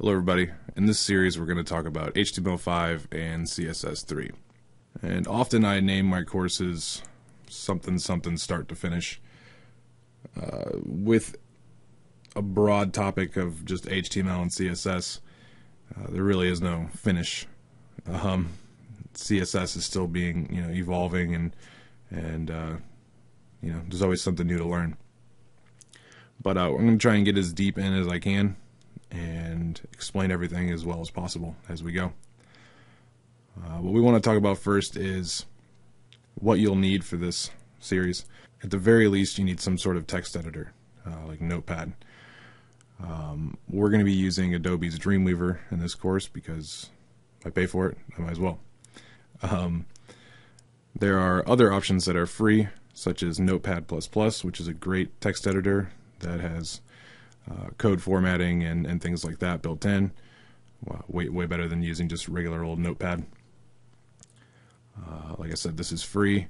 Hello, everybody. In this series, we're going to talk about HTML5 and CSS3. And often I name my courses something something start to finish uh, with a broad topic of just HTML and CSS. Uh, there really is no finish. Um, CSS is still being, you know, evolving and and uh, you know, there's always something new to learn. But uh, I'm going to try and get as deep in as I can and explain everything as well as possible as we go. Uh, what we want to talk about first is what you'll need for this series. At the very least, you need some sort of text editor, uh, like Notepad. Um, we're going to be using Adobe's Dreamweaver in this course because I pay for it. I might as well. Um, there are other options that are free, such as Notepad++, which is a great text editor that has uh, code formatting and, and things like that built in. Way, way better than using just regular old notepad. Uh, like I said, this is free.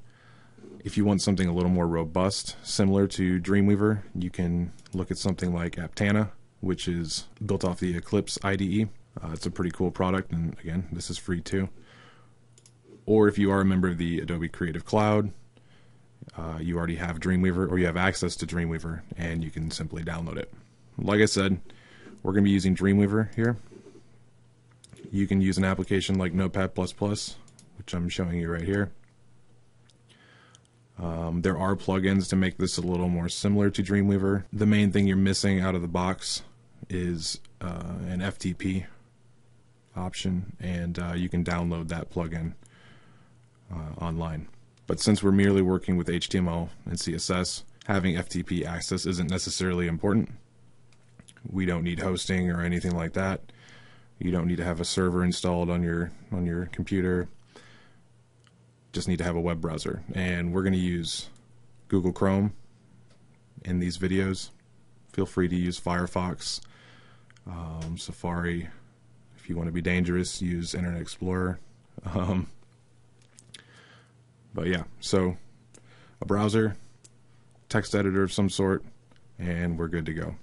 If you want something a little more robust, similar to Dreamweaver, you can look at something like Aptana, which is built off the Eclipse IDE. Uh, it's a pretty cool product, and again, this is free too. Or if you are a member of the Adobe Creative Cloud, uh, you already have Dreamweaver or you have access to Dreamweaver, and you can simply download it like I said, we're going to be using Dreamweaver here. You can use an application like Notepad++, which I'm showing you right here. Um, there are plugins to make this a little more similar to Dreamweaver. The main thing you're missing out of the box is uh, an FTP option, and uh, you can download that plugin uh, online. But since we're merely working with HTML and CSS, having FTP access isn't necessarily important. We don't need hosting or anything like that. You don't need to have a server installed on your on your computer. Just need to have a web browser. And we're going to use Google Chrome in these videos. Feel free to use Firefox, um, Safari. If you want to be dangerous, use Internet Explorer. Um, but yeah, so a browser, text editor of some sort, and we're good to go.